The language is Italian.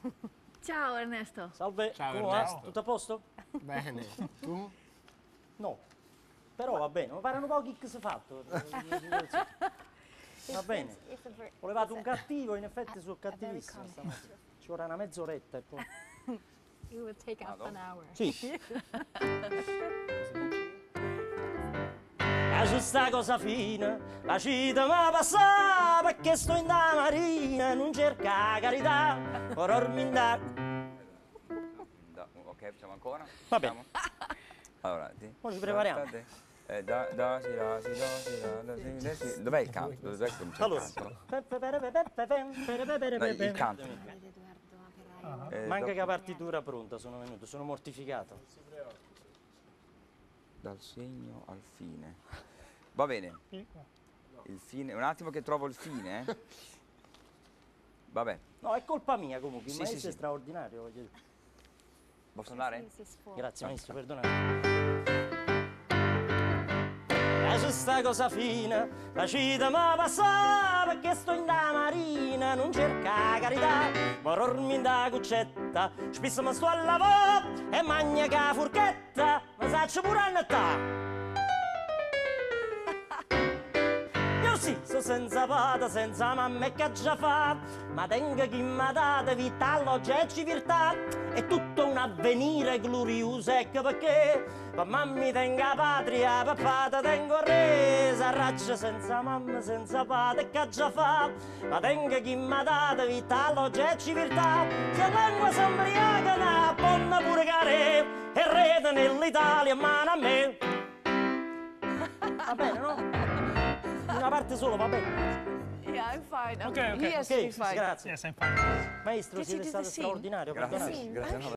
Ciao Ernesto. Salve, Ciao, come va? Ernesto. Tutto a posto? Bene. Tu? No. Però va bene, mi pare un po' X fatto. Va bene. Volevate un cattivo, in effetti sono cattivissimo. stamattina. Ci vorrà una mezz'oretta e poi... It would take up an hour. Sì. La giusta cosa fine, la cita mi passa perché sto in da marina, non cerca carità, ora mi da... Da- ok, facciamo ancora? Va bene. Allora, di, Ora ci prepariamo. da- da- eh, da, da, si, da, si, da, si, da, da, si, da, si. Dov'è il canto? Dov'è che c'è Allora. il canto? No, il canto. Eh, Manca che la partitura pronta, sono venuto, sono mortificato. Dal segno al fine. Va bene. Il fine, un attimo che trovo il fine. eh. Vabbè, No, è colpa mia comunque, il Sì, sì, maestro è sì. straordinario. voglio dire. posso andare? Grazie maestro, perdonate. La giusta cosa fine, la cita mi passa perché sto in da marina, non cerca carità, morormi in da cuccetta, spesso mi sto a lavoro e magna che la furchetta, ma saccio pure a nettà. So senza pata, senza mamma e già fa, ma tengo chi mi date vita, alloggio e civiltà, è tutto un avvenire glorioso, ecco perché, per mamma tenga patria, papà te tengo resa, raggia senza mamma, senza pata e già fa, ma tengo chi mi date vita, alloggio e civiltà, se lingua sembra una bonna pure care, e rete nell'Italia, mano a me. Va bene, no? Parte solo, va bene. Yeah, I'm fine. Okay, okay. He has Ok, to be fine. grazie. Yes, I'm fine. Maestro, Did siete stato straordinario, Grazie. grazie no,